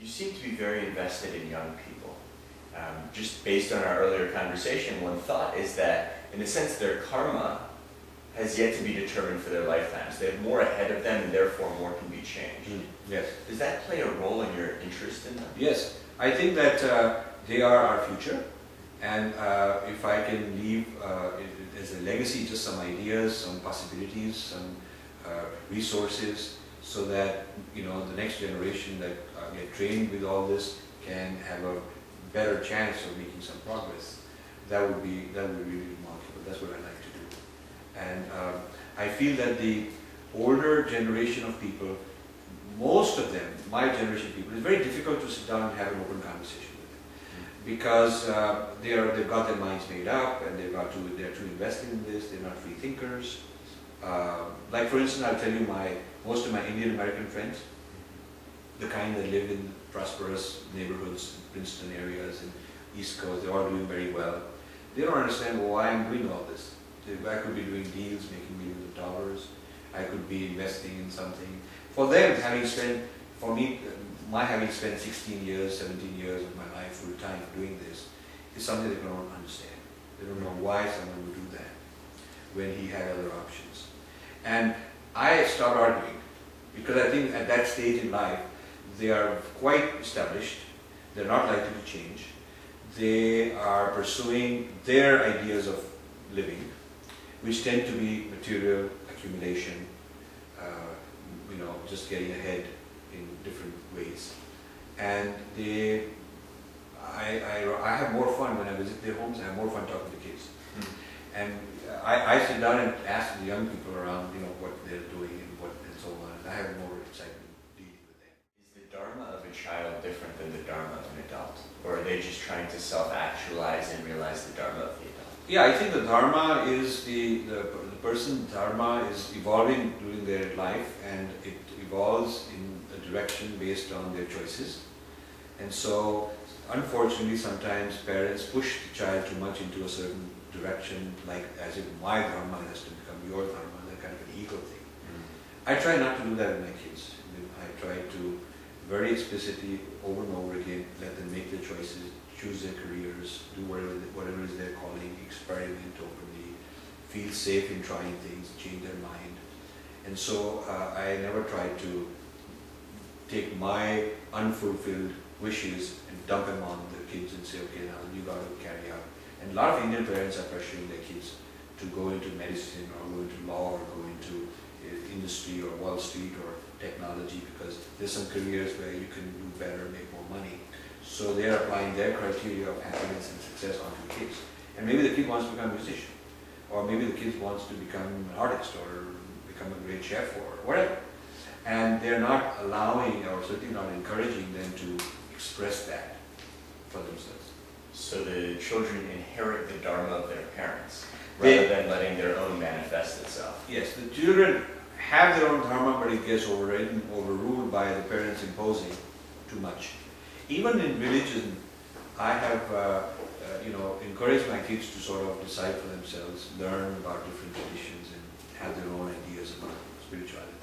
You seem to be very invested in young people. Um, just based on our earlier conversation, one thought is that, in a sense, their karma has yet to be determined for their lifetimes. They have more ahead of them, and therefore more can be changed. Mm, Yes. Does that play a role in your interest in them? Yes, I think that uh, they are our future, and uh, if I can leave uh, as a legacy just some ideas, some possibilities, some uh, resources, so that you know the next generation that uh, get trained with all this can have a better chance of making some progress. That would be that would be really remarkable. That's what I like to do, and um, I feel that the older generation of people most of them, my generation of people, it's very difficult to sit down and have an open conversation with them because uh, they are they've got their minds made up and they've got to they're too invested in this. They're not free thinkers. Uh, like for instance, I'll tell you my most of my Indian American friends, the kind that live in prosperous neighborhoods, Princeton areas and East Coast, they're all doing very well. They don't understand why I'm doing all this. I could be doing deals, making millions of dollars. I could be investing in something. For them, having spent, for me, my having spent 16 years, 17 years of my life full time doing this, is something they don't understand. They don't know why someone would do that when he had other options. And I stopped arguing because I think at that stage in life, they are quite established, they're not likely to change, they are pursuing their ideas of living, which tend to be material accumulation, uh, you know, just getting ahead in different ways. And they, I, I, I have more fun when I visit their homes, I have more fun talking to kids. And I, I sit down and ask the young people around, you know, what they're doing and what, and so on, and I have more excitement dealing with them. Is the dharma of a child different than the dharma of an adult? Or are they just trying to self-actualize and realize the dharma of the adult? Yeah, I think the dharma is the, the, the person dharma is evolving during their life and it evolves in a direction based on their choices. And so, unfortunately, sometimes parents push the child too much into a certain direction, like as if my dharma has to become your dharma, that kind of an ego thing. I try not to do that with my kids. I I try to very explicitly, over and over again, let them make their choices, choose their careers, do whatever, whatever is their calling, experiment openly, feel safe in trying things, change their mind. And so uh, I never try to take my unfulfilled wishes and dump them on the kids and say, okay, now you got to carry out. And a lot of Indian parents are pressuring their kids to go into medicine or go into law or go into uh, industry or Wall Street or technology because there's some careers where you can do better, and make more money. So they're applying their criteria of happiness and success onto the kids. And maybe the kid wants to become a musician, or maybe the kid wants to become an artist or become a great chef or whatever. And they're not allowing or certainly not encouraging them to express that for themselves. So the children inherit the dharma of their parents, They- rather than letting their own manifest itself. Yes, the children have their own dharma, but it gets overridden, overruled by the parents imposing too much. Even in religion, I have, uh, uh, you know, encouraged my kids to sort of decide for themselves, learn about different traditions, and have their own ideas about spirituality.